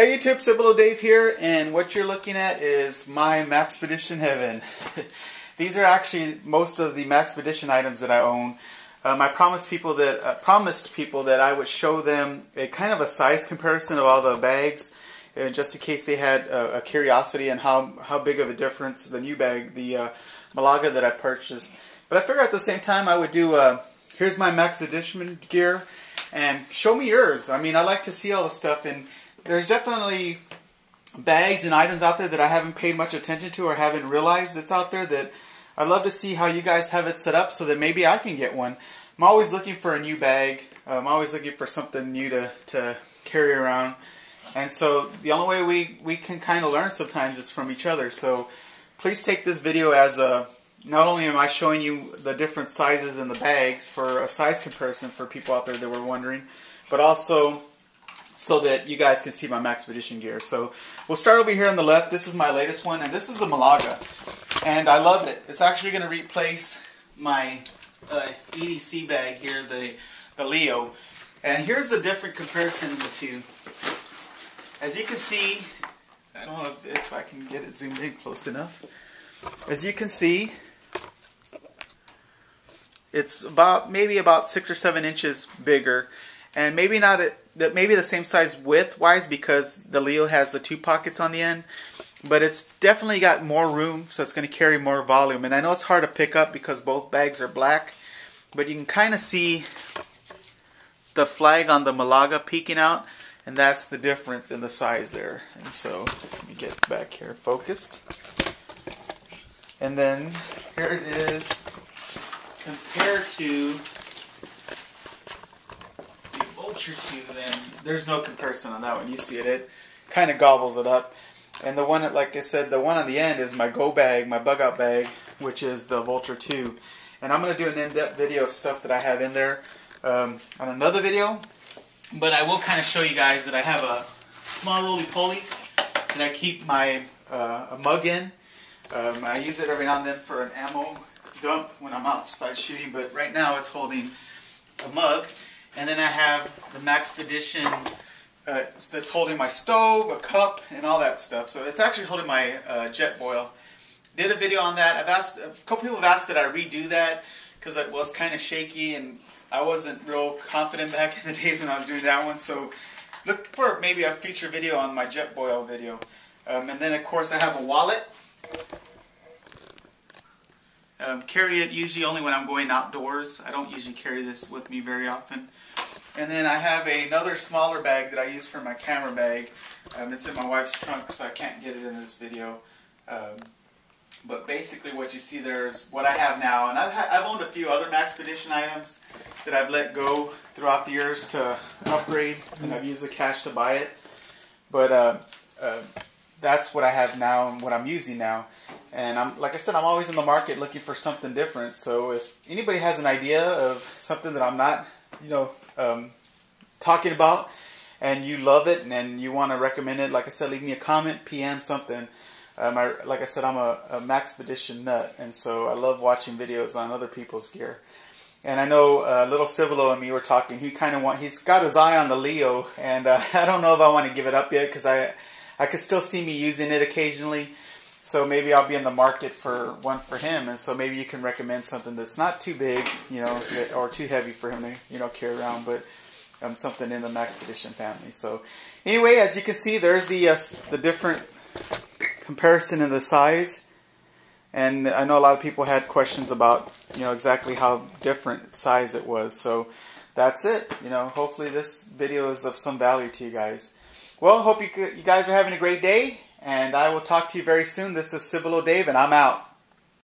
Hey YouTube, Cibolo Dave here, and what you're looking at is my Maxpedition Heaven. These are actually most of the Maxpedition items that I own. Um, I promised people that uh, promised people that I would show them a kind of a size comparison of all the bags, uh, just in case they had a, a, curiosity on how how big of a difference the new bag, the uh, Malaga that I purchased. But I figured at the same time I would do. Uh, here's my Maxpedition gear, and show me yours. I mean, I like to see all the stuff and there's definitely bags and items out there that I haven't paid much attention to or haven't realized it's out there that I'd love to see how you guys have it set up so that maybe I can get one. I'm always looking for a new bag. Um, I'm always looking for something new to, to carry around. And so the only way we, we can kind of learn sometimes is from each other. So please take this video as a, not only am I showing you the different sizes in the bags for a size comparison for people out there that were wondering, but also so that you guys can see my Maxpedition gear. So we'll start over here on the left. This is my latest one, and this is the Malaga. And I love it. It's actually going to replace my uh, EDC bag here, the, the Leo. And here's a different comparison of the two. As you can see, I don't know if, if I can get it zoomed in close enough. As you can see, it's about maybe about six or seven inches bigger and maybe not that maybe the same size width wise because the Leo has the two pockets on the end but it's definitely got more room so it's going to carry more volume. And I know it's hard to pick up because both bags are black but you can kind of see the flag on the Malaga peeking out and that's the difference in the size there. And so let me get back here focused. And then here it is compared to Vulture 2, then there's no comparison on that one. You see it, it kind of gobbles it up. And the one, like I said, the one on the end is my go bag, my bug out bag, which is the Vulture 2. And I'm going to do an in-depth video of stuff that I have in there um, on another video. But I will kind of show you guys that I have a small Rollypoly that I keep my uh, a mug in. Um, I use it every now and then for an ammo dump when I'm outside shooting, but right now it's holding a mug. And then I have the Maxpedition uh, that's holding my stove, a cup, and all that stuff. So it's actually holding my uh, Jetboil. Did a video on that. I've asked a couple people have asked that I redo that because it was kind of shaky and I wasn't real confident back in the days when I was doing that one. So look for maybe a future video on my Jetboil video. Um, and then of course I have a wallet. Um, carry it usually only when I'm going outdoors. I don't usually carry this with me very often. And then I have another smaller bag that I use for my camera bag. Um, it's in my wife's trunk, so I can't get it in this video. Um, but basically what you see there is what I have now. And I've, I've owned a few other Maxpedition items that I've let go throughout the years to upgrade, and I've used the cash to buy it. But uh, uh, that's what I have now and what I'm using now. And I'm like I said, I'm always in the market looking for something different. So if anybody has an idea of something that I'm not, you know, um, talking about, and you love it and you want to recommend it, like I said, leave me a comment, PM, something. Um, I, like I said, I'm a, a Maxpedition nut, and so I love watching videos on other people's gear. And I know uh, little Cibolo and me were talking. He kind of want he's got his eye on the Leo, and uh, I don't know if I want to give it up yet because I I could still see me using it occasionally. So maybe I'll be in the market for one for him, and so maybe you can recommend something that's not too big, you know, or too heavy for him to you know carry around, but um, something in the Max Maxpedition family. So anyway, as you can see, there's the uh, the different comparison in the size, and I know a lot of people had questions about you know exactly how different size it was. So that's it. You know, hopefully this video is of some value to you guys. Well, hope you, you guys are having a great day, and I will talk to you very soon. This is Cibolo Dave, and I'm out.